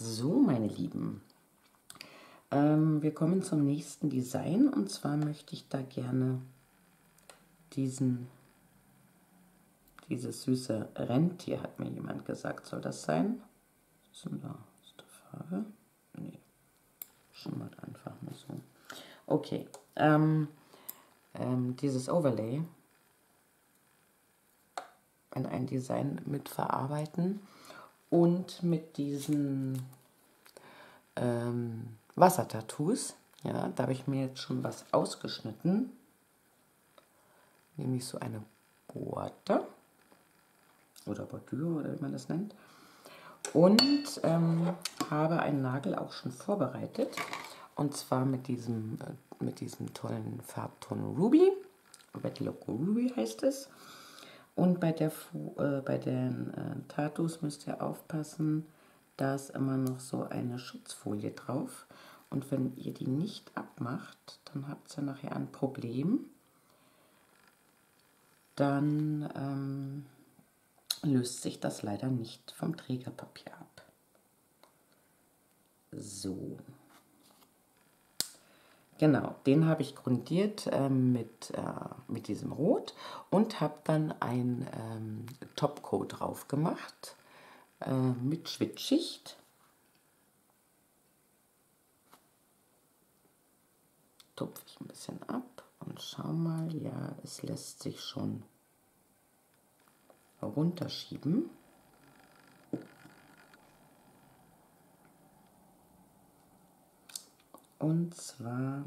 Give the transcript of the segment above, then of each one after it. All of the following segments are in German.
So, meine Lieben, ähm, wir kommen zum nächsten Design und zwar möchte ich da gerne diesen, dieses süße Rentier, hat mir jemand gesagt, soll das sein? Was ist denn da? Ist da Farbe? Nee, schon mal einfach mal so. Okay, ähm, ähm, dieses Overlay in ein Design mit verarbeiten und mit diesen ähm, Wassertattoos. Ja, da habe ich mir jetzt schon was ausgeschnitten. Nämlich so eine Boite oder Bordure oder wie man das nennt. Und ähm, habe einen Nagel auch schon vorbereitet. Und zwar mit diesem, äh, mit diesem tollen Farbton Ruby. Red Loco Ruby heißt es. Und bei, der, äh, bei den äh, Tattoos müsst ihr aufpassen, da ist immer noch so eine Schutzfolie drauf. Und wenn ihr die nicht abmacht, dann habt ihr nachher ein Problem. Dann ähm, löst sich das leider nicht vom Trägerpapier ab. So. Genau, den habe ich grundiert äh, mit, äh, mit diesem Rot und habe dann ein ähm, Topcoat drauf gemacht äh, mit Schwitzschicht. Tupfe ich ein bisschen ab und schau mal, ja, es lässt sich schon runterschieben. Und zwar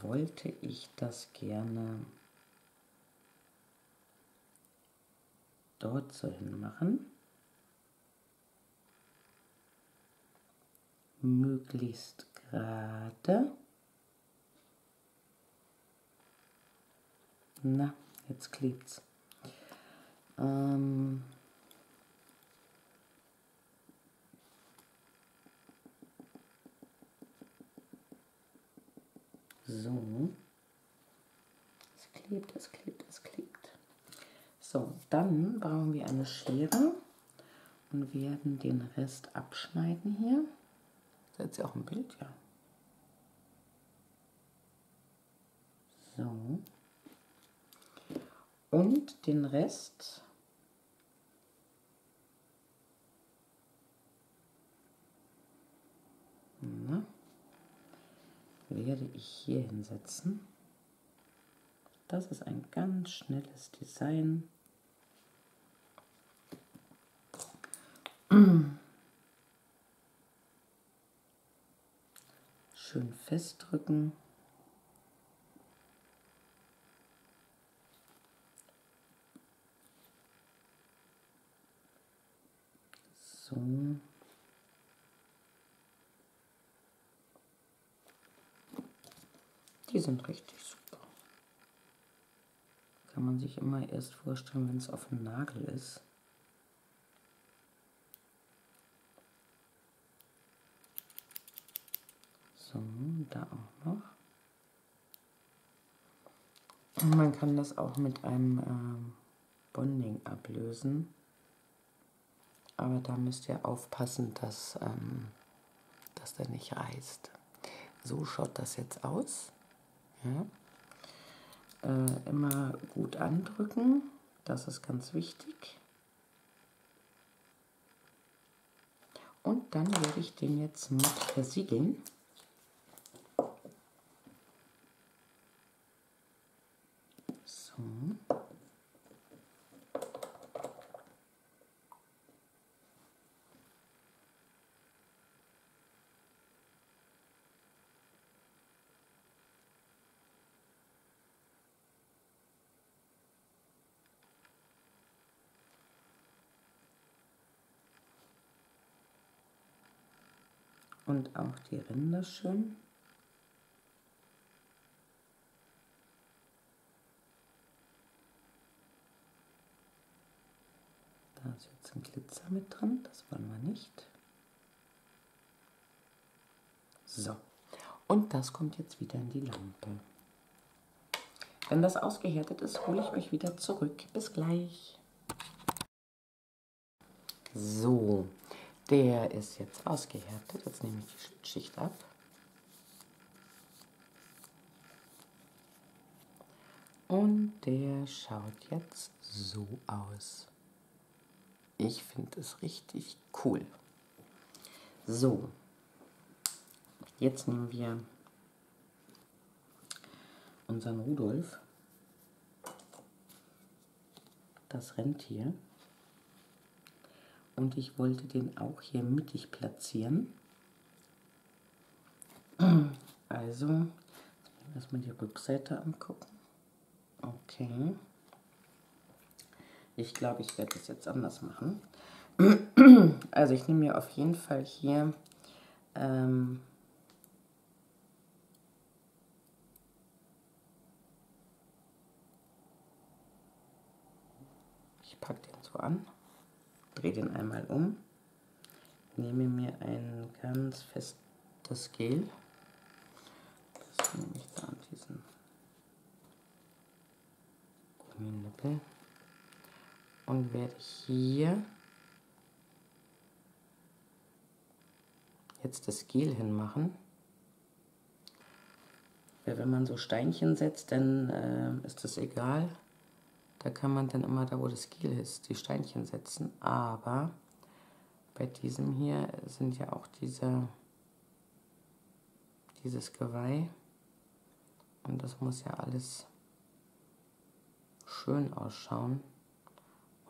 wollte ich das gerne dort so hin machen. Möglichst gerade. Na, jetzt klebt's. Ähm, So. Es klebt, es klebt, es klebt. So, dann brauchen wir eine Schere und werden den Rest abschneiden hier. Seht ihr auch ein Bild? Ja. So. Und den Rest na, werde ich hier hinsetzen. Das ist ein ganz schnelles Design. Schön festdrücken. So. Die sind richtig super. Kann man sich immer erst vorstellen, wenn es auf dem Nagel ist. So, da auch noch. Und man kann das auch mit einem äh, Bonding ablösen. Aber da müsst ihr aufpassen, dass, ähm, der nicht reißt. So schaut das jetzt aus. Ja. Äh, immer gut andrücken, das ist ganz wichtig. Und dann werde ich den jetzt mit versiegeln. So. Und auch die Ränder schön. Da ist jetzt ein Glitzer mit drin, das wollen wir nicht. So, und das kommt jetzt wieder in die Lampe. Wenn das ausgehärtet ist, hole ich euch wieder zurück. Bis gleich. So, Der ist jetzt ausgehärtet. Jetzt nehme ich die Schicht ab. Und der schaut jetzt so aus. Ich finde es richtig cool. So, jetzt nehmen wir unseren Rudolf, das Rentier, und ich wollte den auch hier mittig platzieren. Also, erstmal die Rückseite angucken. Okay. Ich glaube, ich werde das jetzt anders machen. Also ich nehme mir auf jeden Fall hier ähm, ich packe den so an, drehe den einmal um, nehme mir ein ganz festes Gel, das nehme ich da an diesen Gumminippel und werde hier jetzt das Gel hinmachen. Weil wenn man so Steinchen setzt, dann äh, ist das egal. Da kann man dann immer da, wo das Gel ist, die Steinchen setzen. Aber bei diesem hier sind ja auch diese, dieses Geweih. Und das muss ja alles schön ausschauen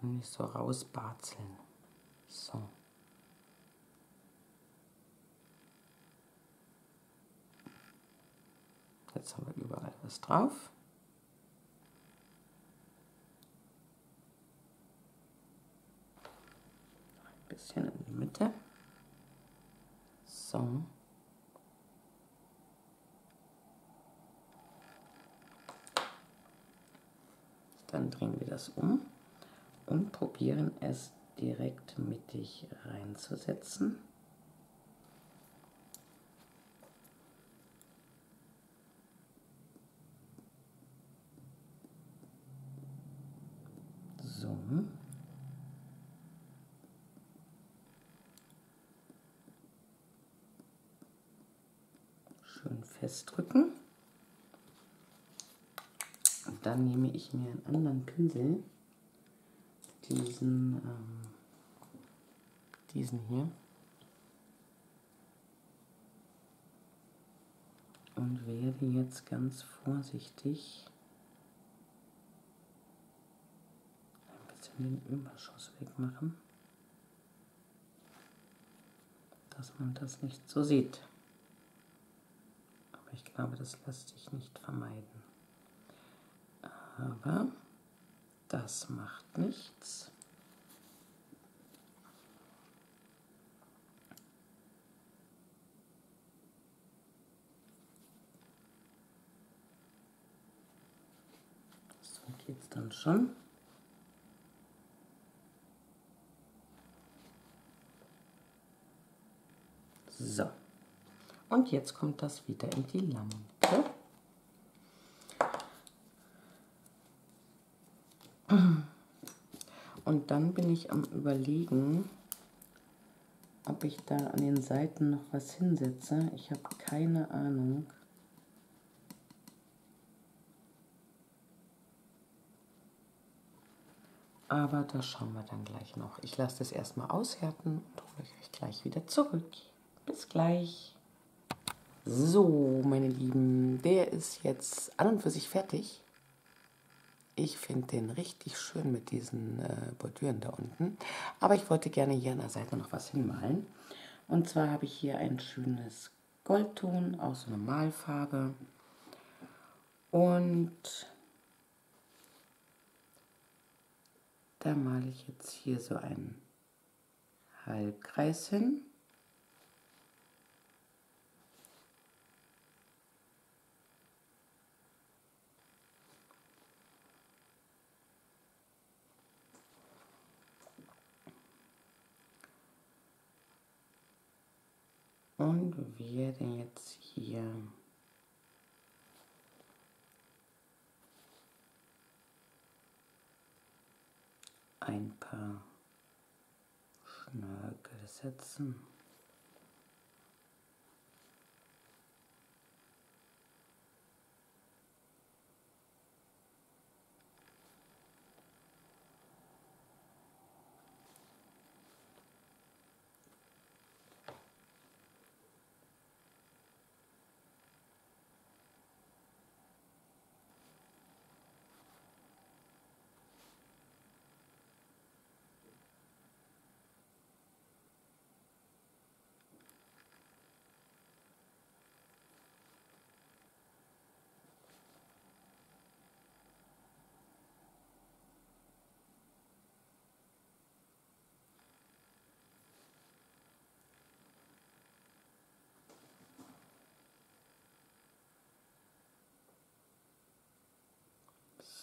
und nicht so rausbarzeln. So. Jetzt haben wir überall was drauf. Bisschen in die Mitte. So. Dann drehen wir das um und probieren es direkt mittig reinzusetzen. So. Schön festdrücken. Und dann nehme ich mir einen anderen Pinsel diesen, ähm, diesen hier. Und werde jetzt ganz vorsichtig ein bisschen den Überschuss wegmachen, dass man das nicht so sieht. Ich glaube, das lässt sich nicht vermeiden. Aber das macht nichts. So geht es dann schon. So. Und jetzt kommt das wieder in die Lampe. Und dann bin ich am überlegen, ob ich da an den Seiten noch was hinsetze. Ich habe keine Ahnung. Aber das schauen wir dann gleich noch. Ich lasse das erstmal aushärten und hole euch gleich wieder zurück. Bis gleich. So, meine Lieben, der ist jetzt an und für sich fertig. Ich finde den richtig schön mit diesen äh, Bordüren da unten. Aber ich wollte gerne hier an der Seite noch was hinmalen. Und zwar habe ich hier ein schönes Goldton aus so einer Malfarbe. Und da male ich jetzt hier so einen Halbkreis hin. Und werde jetzt hier ein paar Schnörkel setzen.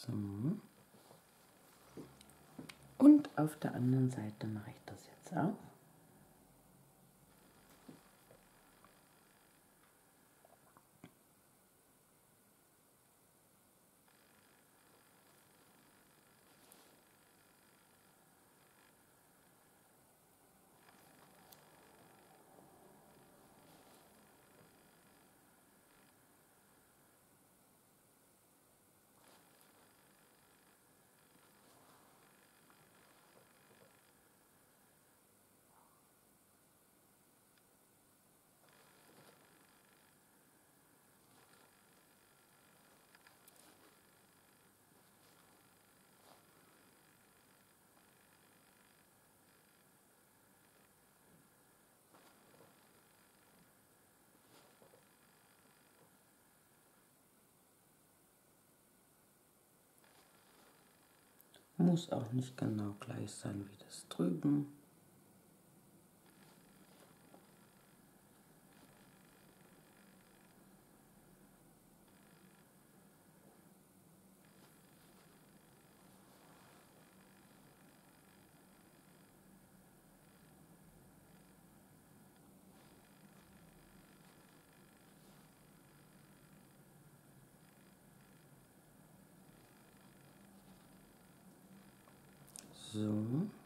So. Und auf der anderen Seite mache ich das jetzt auch. Muss auch nicht genau gleich sein wie das drüben. So.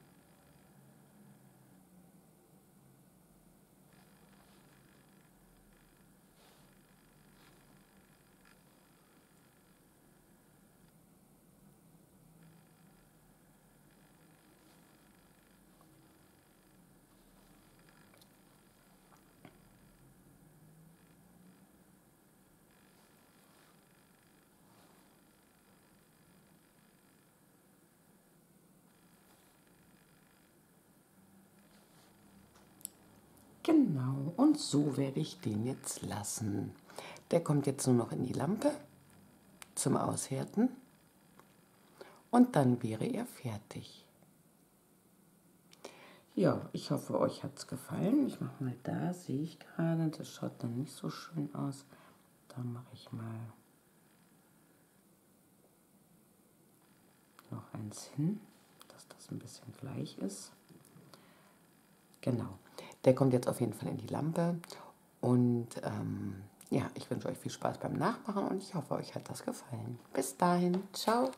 Genau, und so werde ich den jetzt lassen. Der kommt jetzt nur noch in die Lampe zum Aushärten und dann wäre er fertig. Ja, ich hoffe, euch hat es gefallen. Ich mache mal da, sehe ich gerade, das schaut dann nicht so schön aus. Da mache ich mal noch eins hin, dass das ein bisschen gleich ist. Genau. Der kommt jetzt auf jeden Fall in die Lampe. Und ähm, ja, ich wünsche euch viel Spaß beim Nachmachen und ich hoffe, euch hat das gefallen. Bis dahin, ciao.